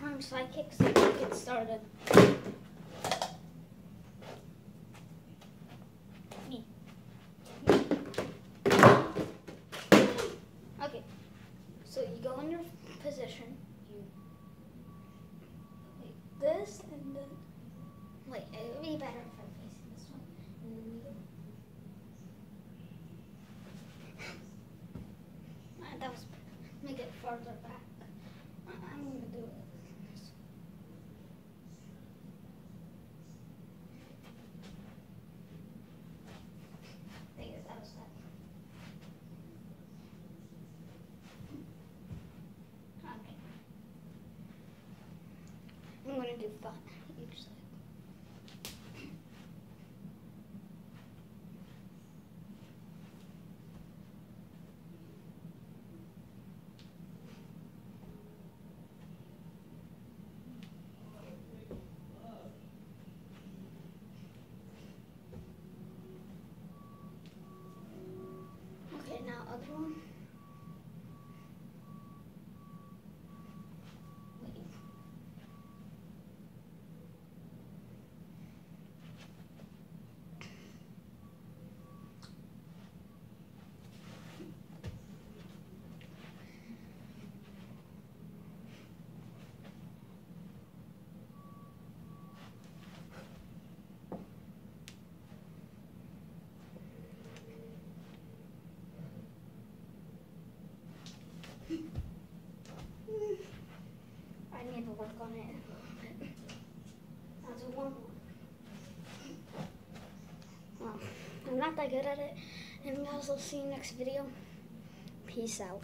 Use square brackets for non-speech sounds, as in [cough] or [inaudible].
gonna side kick so we get started. Okay. So you go in your position. You like this and then wait, it would be better if I'm facing this one. And then you go. [laughs] That was make it farther back. I- I'm gonna do it. this way. There, that was that. Okay. Okay, now other one. Work on it. Well, I'm not that good at it. And guys, I'll see you next video. Peace out.